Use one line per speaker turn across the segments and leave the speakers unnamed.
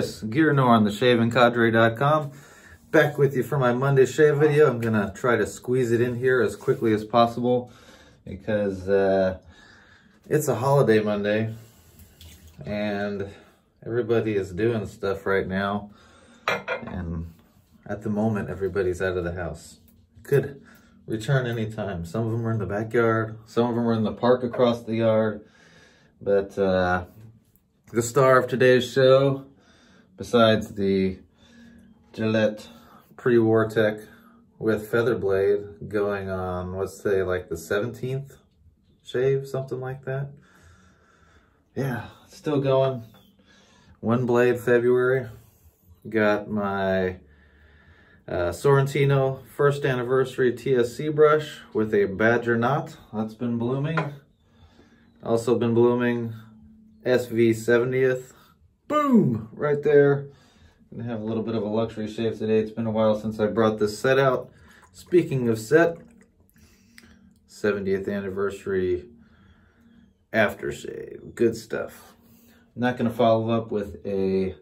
Chris, GearNoir on the ShavingCadre.com. Back with you for my Monday shave video. I'm gonna try to squeeze it in here as quickly as possible because uh, it's a holiday Monday and everybody is doing stuff right now. And at the moment, everybody's out of the house. Could return anytime. Some of them are in the backyard, some of them are in the park across the yard. But uh, the star of today's show, besides the Gillette Pre-war Tech with feather blade going on, let's say like the 17th shave, something like that. Yeah, still going. One blade February. Got my uh, Sorrentino first anniversary TSC brush with a Badger knot. That's been blooming. Also been blooming SV 70th. Boom! Right there. Gonna have a little bit of a luxury shave today. It's been a while since I brought this set out. Speaking of set, 70th anniversary aftershave. Good stuff. I'm not gonna follow up with a,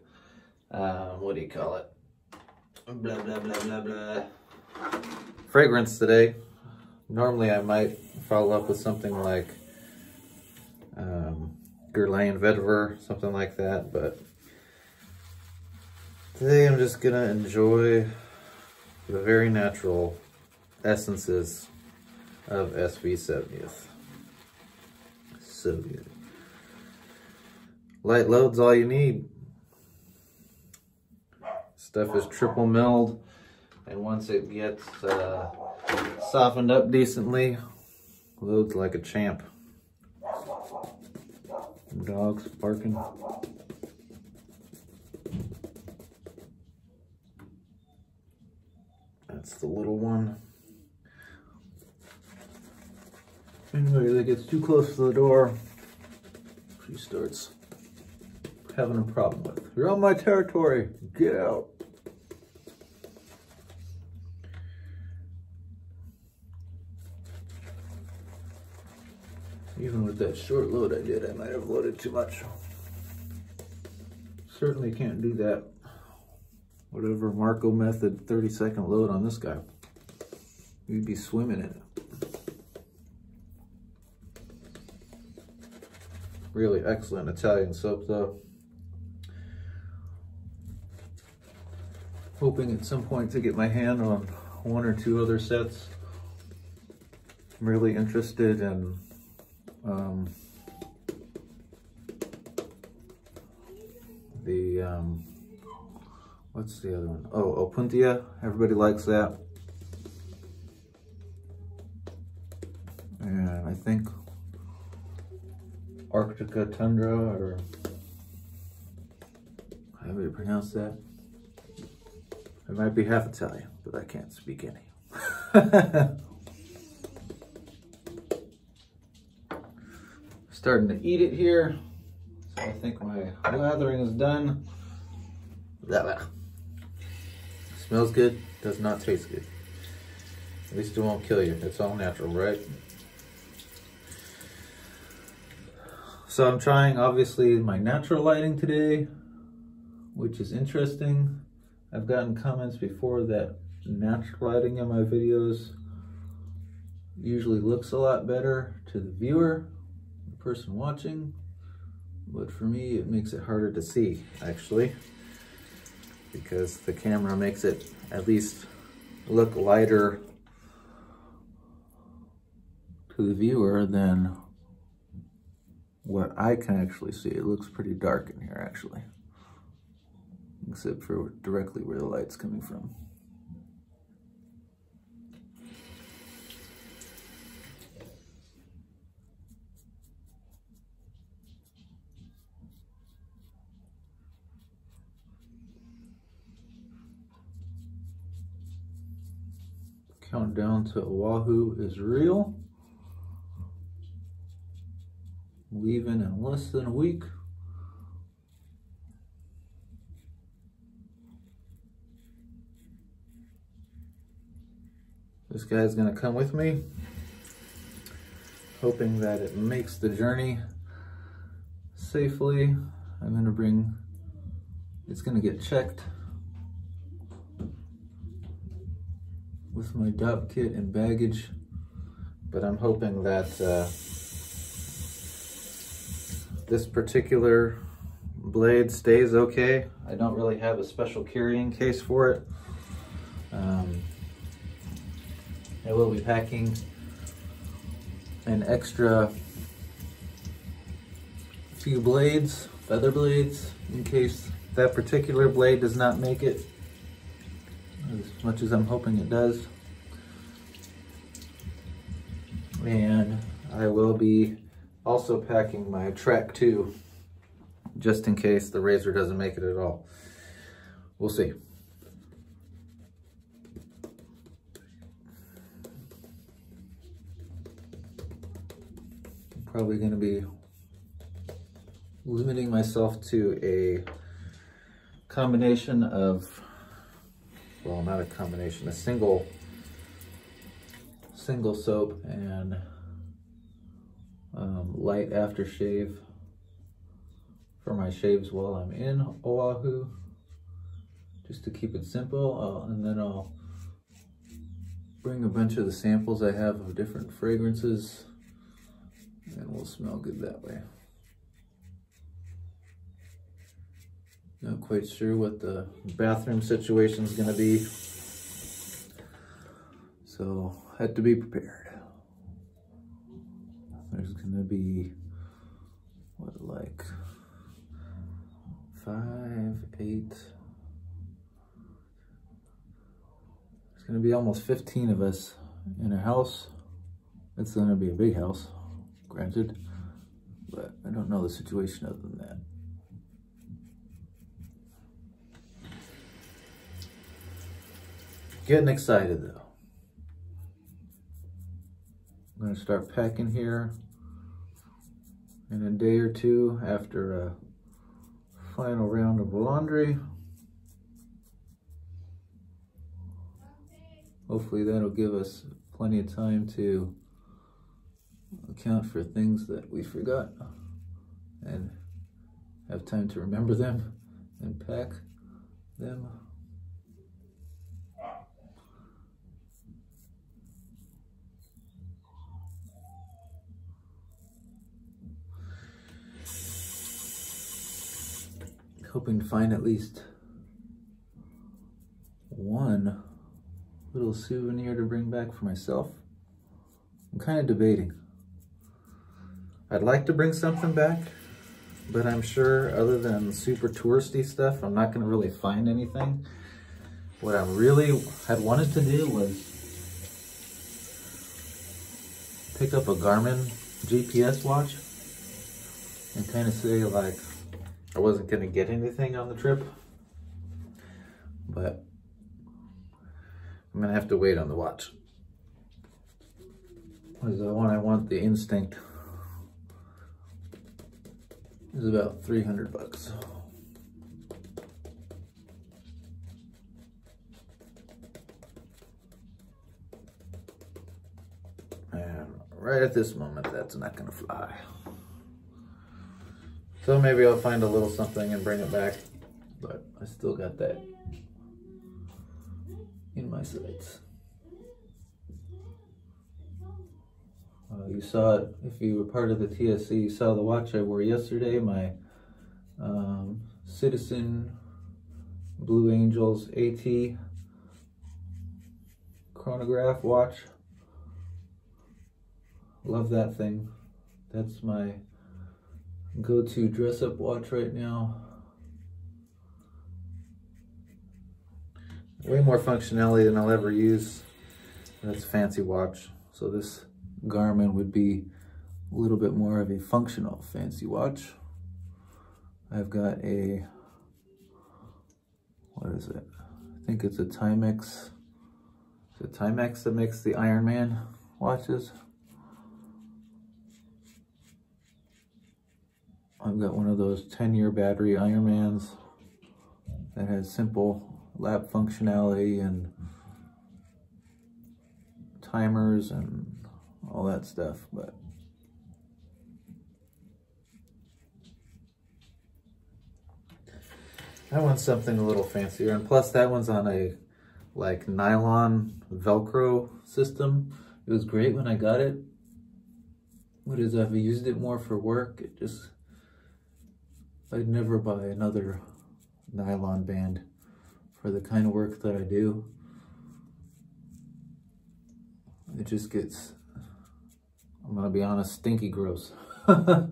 uh, what do you call it? Blah, blah, blah, blah, blah. Fragrance today. Normally I might follow up with something like um, Guerlain Vetiver, something like that. But today I'm just gonna enjoy the very natural essences of SV70th. So good. Light load's all you need. Stuff is triple milled, and once it gets uh, softened up decently, loads like a champ. Dogs barking. That's the little one. Anybody that gets too close to the door, she starts having a problem with. You're on my territory. Get out. Even with that short load I did, I might have loaded too much. Certainly can't do that. Whatever Marco method 30 second load on this guy. You'd be swimming in it. Really excellent Italian soap though. Hoping at some point to get my hand on one or two other sets. I'm really interested in um, the, um, what's the other one? Oh, Opuntia. Everybody likes that. And I think Arctica Tundra, or however you pronounce that. I might be half Italian, but I can't speak any. starting to eat it here. So I think my lathering is done. Blah, blah. Smells good, does not taste good. At least it won't kill you. It's all natural, right? So I'm trying, obviously, my natural lighting today, which is interesting. I've gotten comments before that natural lighting in my videos usually looks a lot better to the viewer person watching, but for me, it makes it harder to see, actually, because the camera makes it at least look lighter to the viewer than what I can actually see. It looks pretty dark in here, actually, except for directly where the light's coming from. Countdown to Oahu is real. Leaving in less than a week. This guy's gonna come with me, hoping that it makes the journey safely. I'm gonna bring it's gonna get checked with my Dopp kit and baggage, but I'm hoping that uh, this particular blade stays okay. I don't really have a special carrying case for it. Um, I will be packing an extra few blades, feather blades, in case that particular blade does not make it as much as I'm hoping it does. And I will be also packing my Trac II just in case the razor doesn't make it at all. We'll see. probably going to be limiting myself to a combination of, well, not a combination, a single, single soap and um, light aftershave for my shaves while I'm in Oahu, just to keep it simple. Uh, and then I'll bring a bunch of the samples I have of different fragrances and we'll smell good that way. Not quite sure what the bathroom situation is going to be. So, had to be prepared. There's going to be, what, like five, eight. There's going to be almost 15 of us in a house. It's going to be a big house granted, but I don't know the situation other than that. Getting excited though. I'm gonna start packing here in a day or two after a final round of laundry. Hopefully that'll give us plenty of time to account for things that we forgot and have time to remember them and pack them. Hoping to find at least one little souvenir to bring back for myself. I'm kind of debating. I'd like to bring something back, but I'm sure other than super touristy stuff, I'm not gonna really find anything. What I really had wanted to do was pick up a Garmin GPS watch and kind of say like, I wasn't gonna get anything on the trip, but I'm gonna have to wait on the watch. Because the one I want the Instinct is about 300 bucks. And right at this moment, that's not gonna fly. So maybe I'll find a little something and bring it back, but I still got that in my sights. Uh, you saw it, if you were part of the TSC, you saw the watch I wore yesterday, my um, Citizen Blue Angels AT chronograph watch. Love that thing. That's my go-to dress-up watch right now. Way more functionality than I'll ever use. That's a fancy watch. So this Garmin would be a little bit more of a functional fancy watch. I've got a, what is it? I think it's a Timex. Is it Timex that makes the Ironman watches? I've got one of those 10 year battery Ironmans that has simple lap functionality and timers and all that stuff, but I want something a little fancier. And plus that one's on a like nylon Velcro system. It was great when I got it. What is I've used it more for work. It just, I'd never buy another nylon band for the kind of work that I do. It just gets, I'm gonna be honest, stinky gross.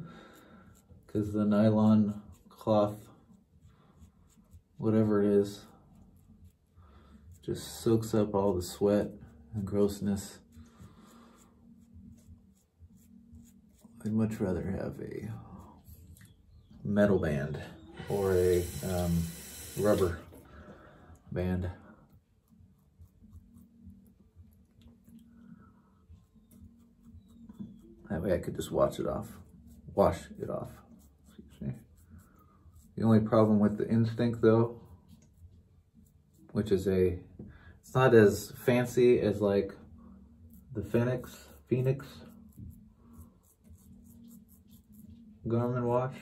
Because the nylon cloth, whatever it is, just soaks up all the sweat and grossness. I'd much rather have a metal band or a um, rubber band. That way I could just wash it off, wash it off. The only problem with the Instinct though, which is a, it's not as fancy as like the Fenix, Fenix Garmin watch,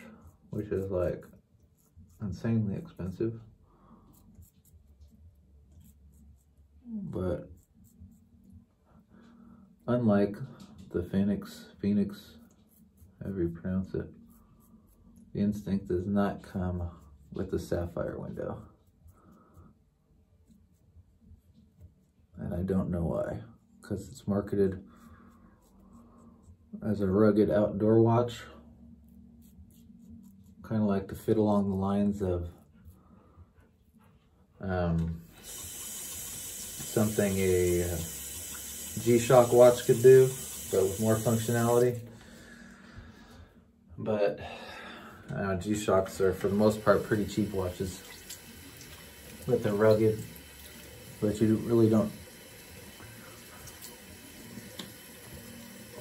which is like insanely expensive. But unlike the Fenix, Fenix, however you pronounce it, the Instinct does not come with the sapphire window. And I don't know why, because it's marketed as a rugged outdoor watch. Kind of like to fit along the lines of um, something a uh, G-Shock watch could do, but with more functionality. But uh, G-Shocks are, for the most part, pretty cheap watches. But they're rugged, but you really don't,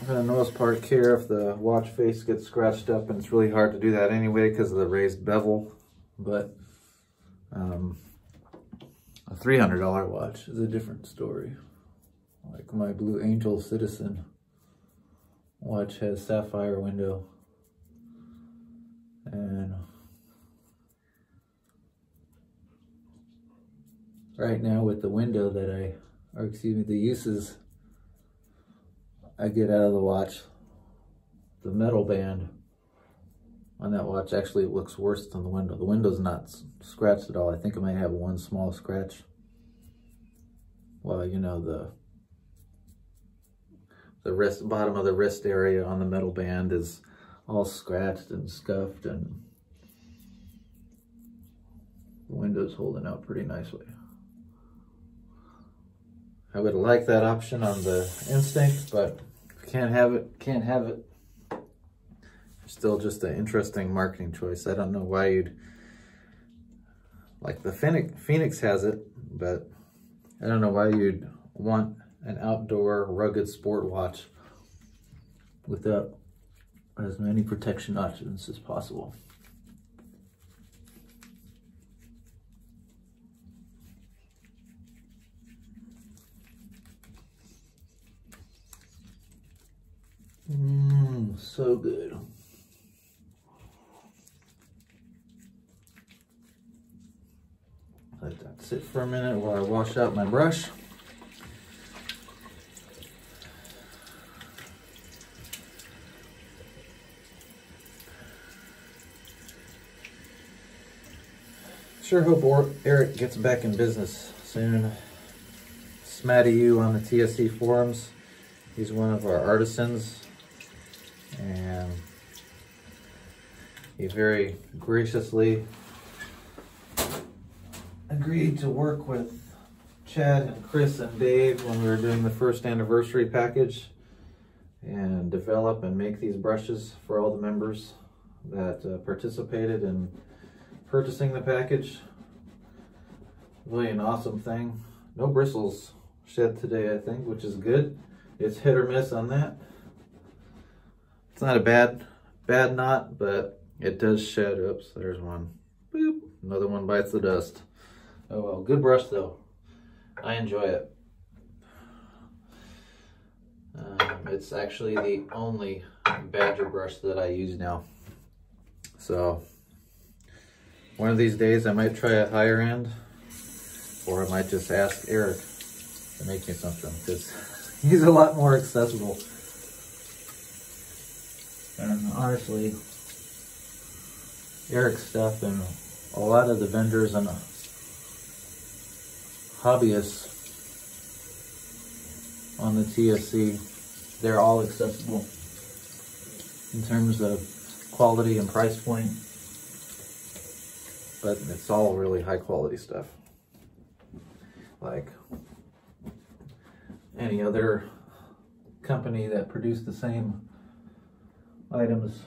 for the most part, care if the watch face gets scratched up, and it's really hard to do that anyway because of the raised bevel. But um, a $300 watch is a different story. Like my Blue Angel Citizen watch has sapphire window and right now with the window that I, or excuse me, the uses I get out of the watch, the metal band on that watch actually looks worse than the window. The window's not scratched at all. I think it might have one small scratch. Well, you know, the the wrist, bottom of the wrist area on the metal band is all scratched and scuffed and the window's holding out pretty nicely. I would like that option on the Instinct, but can't have it, can't have it. Still just an interesting marketing choice. I don't know why you'd, like the Fenix, Fenix has it, but I don't know why you'd want an outdoor rugged sport watch without as many protection options as possible. Mmm, so good. Let that sit for a minute while I wash out my brush. Sure hope Eric gets back in business soon. Smatty you on the TSC forums. He's one of our artisans and he very graciously agreed to work with Chad and Chris and Dave when we were doing the first anniversary package and develop and make these brushes for all the members that uh, participated in purchasing the package. Really an awesome thing. No bristles shed today, I think, which is good. It's hit or miss on that. It's not a bad, bad knot, but it does shed. Oops, there's one. Boop. Another one bites the dust. Oh well, good brush though. I enjoy it. Um, it's actually the only Badger brush that I use now. So One of these days I might try a higher end or I might just ask Eric to make me something because he's a lot more accessible. And honestly, Eric's stuff and a lot of the vendors and hobbyists on the TSC, they're all accessible in terms of quality and price point. But it's all really high quality stuff. Like any other company that produced the same items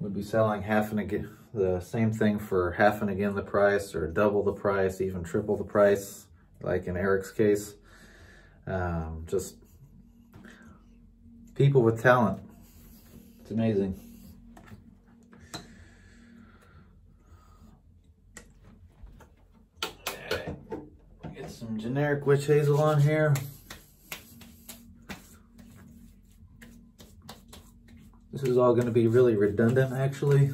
We'd be selling half and again the same thing for half and again the price or double the price, even triple the price, like in Eric's case. Um, just people with talent. It's amazing. Get some generic witch hazel on here. This is all going to be really redundant actually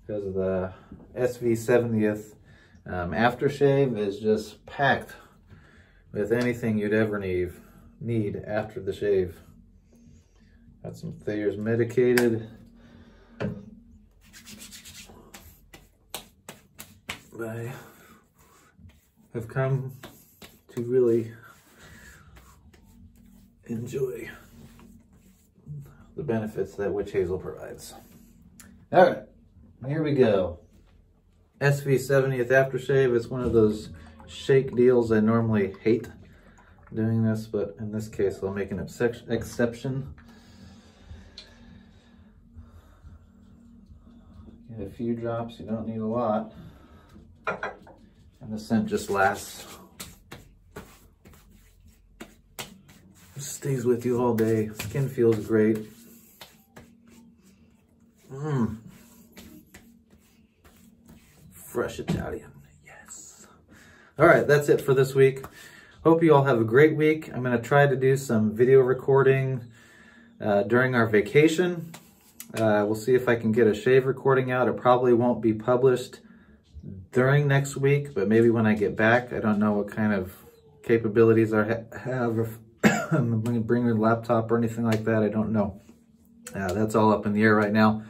because of the SV70th um, aftershave is just packed with anything you'd ever need, need after the shave. Got some Thayer's medicated. I have come to really enjoy the benefits that witch hazel provides. All right, here we go. SV70th aftershave is one of those shake deals I normally hate doing this, but in this case I'll make an exception. Get a few drops, you don't need a lot. And the scent just lasts. Stays with you all day. Skin feels great. Mmm. Fresh Italian, yes. All right, that's it for this week. Hope you all have a great week. I'm gonna try to do some video recording uh, during our vacation. Uh, we'll see if I can get a shave recording out. It probably won't be published during next week, but maybe when I get back. I don't know what kind of capabilities I ha have. I'm going to bring a laptop or anything like that, I don't know. Uh, that's all up in the air right now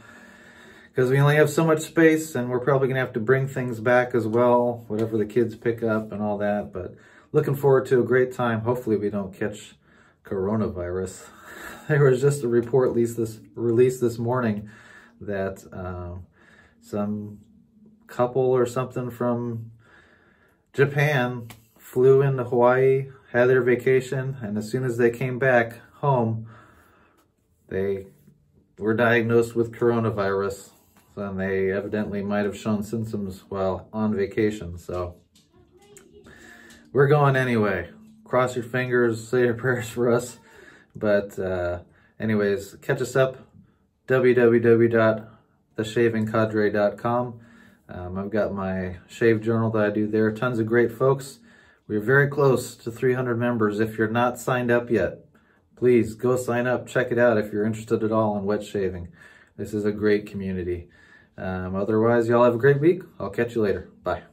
because we only have so much space and we're probably gonna have to bring things back as well, whatever the kids pick up and all that. But looking forward to a great time. Hopefully we don't catch coronavirus. There was just a report released this, released this morning that uh, some couple or something from Japan flew into Hawaii, had their vacation, and as soon as they came back home, they were diagnosed with coronavirus and they evidently might have shown symptoms while on vacation. So we're going anyway. Cross your fingers, say your prayers for us. But uh, anyways, catch us up, www.theshavingcadre.com. Um, I've got my shave journal that I do there. Tons of great folks. We're very close to 300 members. If you're not signed up yet, please go sign up. Check it out if you're interested at all in wet shaving. This is a great community. Um, otherwise, y'all have a great week. I'll catch you later. Bye.